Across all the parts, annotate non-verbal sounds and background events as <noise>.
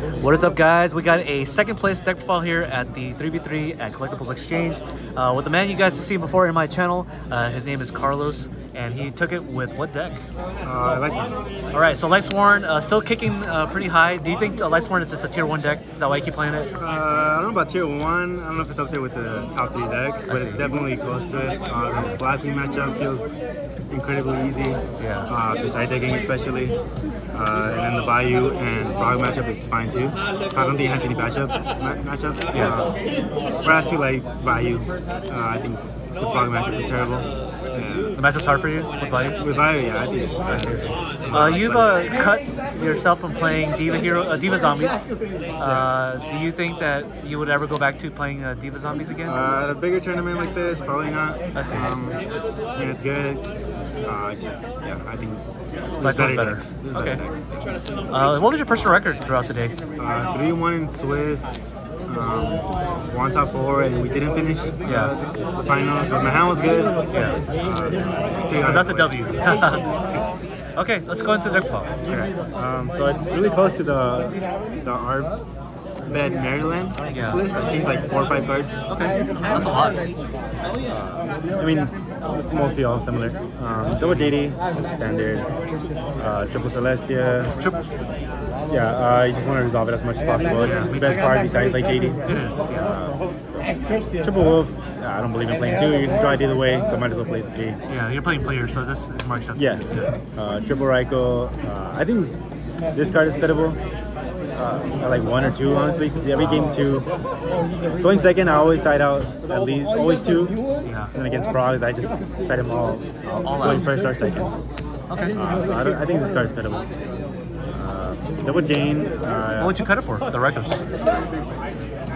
What is up, guys? We got a second place deck profile here at the 3v3 at Collectibles Exchange uh, with the man you guys have seen before in my channel. Uh, his name is Carlos, and he took it with what deck? Uh. All right, so Lightsworn uh, still kicking uh, pretty high. Do you think uh, Lightsworn is just a tier one deck? Is that why you keep playing it? Uh, I don't know about tier one. I don't know if it's up there with the top three decks, but it's definitely close to it. Uh, the Black Queen matchup feels incredibly easy. Yeah. Uh, just side decking especially. Uh, and then the Bayou and Frog matchup is fine too. So I don't think it has any matchup ma- matchups. Yeah. Uh, whereas to like Bayou, uh, I think the Frog matchup is terrible. The matchup's hard for you with Bayou? With Bayou, yeah, I think bad. Uh, you've uh, cut yourself from playing Diva Hero, uh, Diva Zombies. Uh, do you think that you would ever go back to playing uh, Diva Zombies again? Uh, at a bigger tournament like this, probably not. I see. Um, I mean, it's good. Uh, yeah, I think was better. decks. Okay. better. Uh, what was your personal record throughout the day? Uh, 3-1 in Swiss, um, one top four, and we didn't finish uh, Yeah. the finals, but my hand was good. Yeah. Uh, So that's a W. <laughs> okay, let's go into the deck profile. Okay. Um, so it's really close to the the Arb Bed Maryland Yeah. list. I think like four or five cards. Okay, that's a lot. I mean, it's mostly all similar. Um, double JD, standard. Uh, triple Celestia. Triple. Yeah, uh, you just want to resolve it as much as possible. Yeah, me It's the best card besides like JD. It is. Yeah. Triple Wulf, yeah, I don't believe in playing two. You can draw it either way, so might as well play the three. Yeah, you're playing players, so this is more acceptable. Yeah. Uh, triple Ryko. Uh, I think this card is cuttable. Uh, like one or two, honestly, because every game two. Going second, I always side out at least, always two. Yeah. And against Frogs, I just side them all, All going first or second. Okay. Uh, so I, I think this card is cuttable. Uh, double Jain. What Uh, would you cut it for? The records.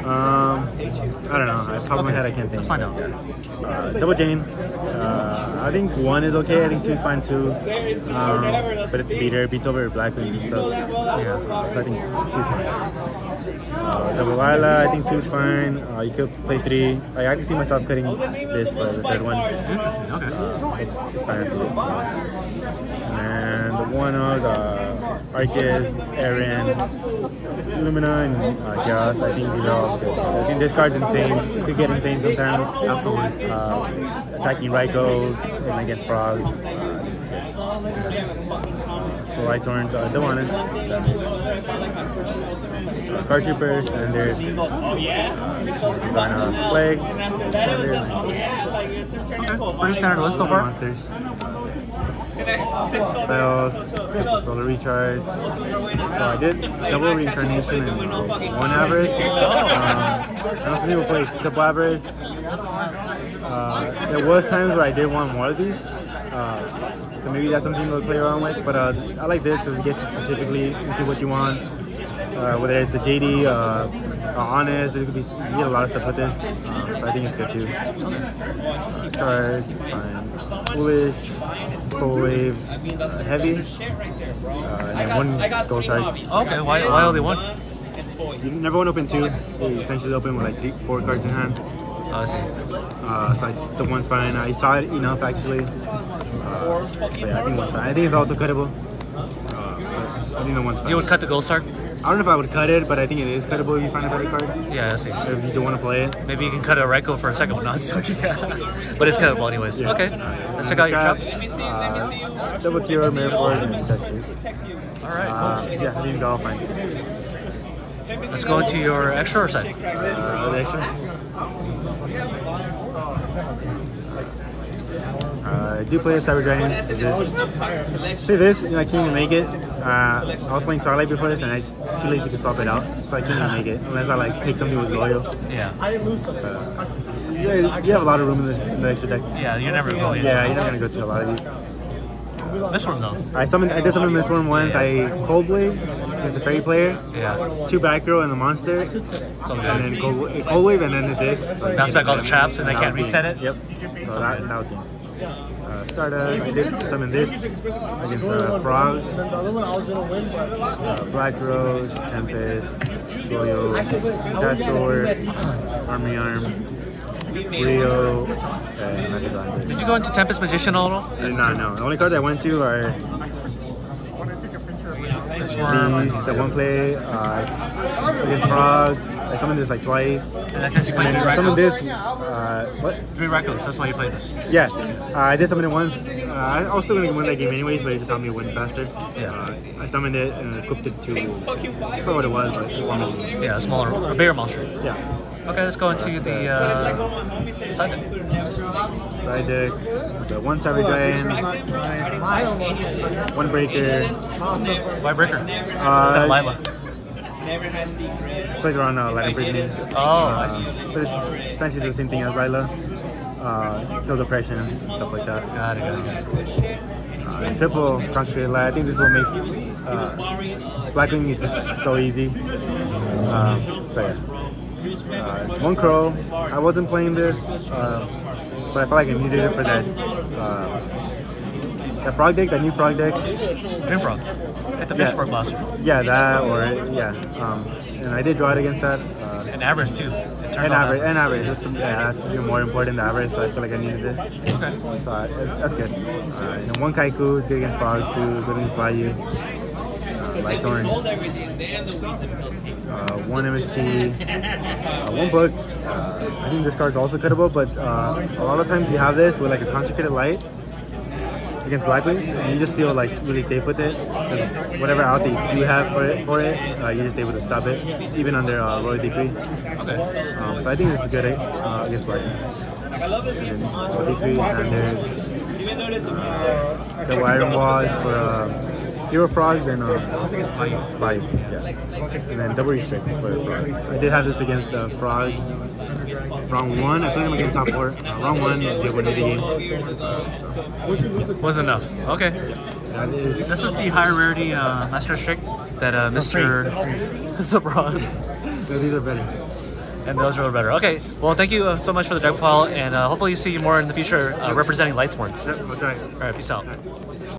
um, I don't know. Off the top of my head, I can't think. Let's find out. Uh, double Jain. Uh, I think one is okay. I think two is fine too. Um, but it's beater. Beats over Black Queen. So, yeah. So I think two is fine. Uh, double Lyla, I think two is fine. Uh, you could play three. Like, I can see myself cutting this for the third one. Interesting. Okay. Uh, it, it's fine too. And the one of uh, Aurkus, Ehren, Lumina, and uh, Garoth, I think these are all good. I think this card's insane. It could get insane sometimes. Absolutely. Uh, attacking Rykos and against Frogs. Uh, so Light Orange, uh, Demonis. Uh, Card Troopers, and they're uh, design a flag. Pretty standard list so far. Monsters. Spells, solar recharge. So I did double reincarnation and one Avarice. Um, I some people play triple Avarice. Uh, there was times where I did want more of these. Uh, so maybe that's something to play around with. But uh, I like this because it gets you specifically into what you want. Uh, whether it's a JD, uh, honest, it could be you get a lot of stuff with this. Um, so I think it's good too. Uh, charge, fine. Foolish, full wave, uh, heavy, uh, and then one gold charge. Okay. Why? Why only one? You never want to open two. You essentially open with like three, four cards in hand. Oh, I see. Uh, so I just, the one's fine. I saw it enough actually. Uh, yeah, I think one's fine. I think it's also cuttable. Uh, I think the one's fine. You would cut the gold star? I don't know if I would cut it, but I think it is cuttable if you find a better card. Yeah, I see. If you don't want to play it. Maybe you can cut a Ryko for a second but not it's <laughs> okay. but it's cuttable anyways. Yeah. Okay. Let's check out your chops. Uh, double tier, mirror force, and touch shoot. All right. Uh, yeah, these are all fine. Let's go into your extra or side. Uh, the extra. Uh, I do play a Cyber Dragon. Play this, you know, I can't even make it. Uh, I was playing Twilight before this, and I just too lazy to swap it out, so I can't even make it unless I like take something with loyal. Yeah. Uh, yeah, you have a lot of room in, this, in the extra deck. Yeah, you're never going into Yeah, you're not gonna go to a lot of these. This one though. I summoned, I did summon this one once. I Cold Blade a fairy player, Yeah. two back row and a monster, and then Cold, Cold Wave, and then this. So Bounce back all the traps and they can't reset it? Yep. So that, that was game. Uh, Stardust, I did summon this against uh, Frog, uh, Black Rose, Tempest, Goyo, Castor, Army Arm, Rio, Did you go into Tempest Magician at all? I did not know. The only cards I went to are and Swarm. and- These, the one play, uh, against frogs. I summoned this like twice. And that because And three then summoned this, uh, what? Three Raccoons, that's why you played this. Yeah, uh, I did summon it once. Uh, I I was still gonna win that game anyways, but it just helped me win faster. Yeah. Uh, I summoned it and equipped it to, I forgot what it was, but it me. Yeah, a smaller, a bigger monster. Yeah. Okay, let's go into the uh, side deck. Side deck, the one Savage one Breaker. Breaker? Uh, Is that Lyla? Plays around uh, Light Imprisoning. Oh, I see. But it's essentially the same thing as Lyla. Uh, kills oppression and stuff like that. Got it, got it. Uh, triple consecrated light. I think this will make uh, Blackwing is just so easy. Um, so yeah. Uh, one crow. I wasn't playing this, uh, but I felt like I needed it for that. Uh, that frog deck, that new frog deck. Dream Frog. Hit the Yeah. Fishborg Blaster. Yeah, that or yeah. Um, and I did draw it against that. Uh, And Avarice too. It turns and on average, and average. That's, yeah, that's even more important than average. So I feel like I needed this. Okay. So I, that's good. Uh, and then one Kaiku is good against frogs too, good against Bayou. Uh, Light Thorns. Uh, one MST. Uh, one book. Uh, I think this card's also cuttable, but uh, a lot of times you have this with like a consecrated light against Blackwings, and you just feel like really safe with it. 'cause Whatever out they do have for it, for it uh, you're just able to stop it, even under uh, Royal Decree. Okay. Um, so I think this is good uh, against then Royal Decree, and there's uh, the Iron Walls for uh, Hero Frogs and uh, Bayou. Yeah. And then double restrict for the frogs. I did have this against the frog. Wrong one. I played him against top four. Uh, wrong one. They won the game. Wasn't enough. Okay. That is. This is the high rarity uh, Mask of Restrict that uh, Mr. Zabron. No, these are better. And those are better. Okay. Well, thank you uh, so much for the deck file, and uh, hopefully you see you more in the future uh, representing Lightsworns. Yep, I'll. All right. Peace out.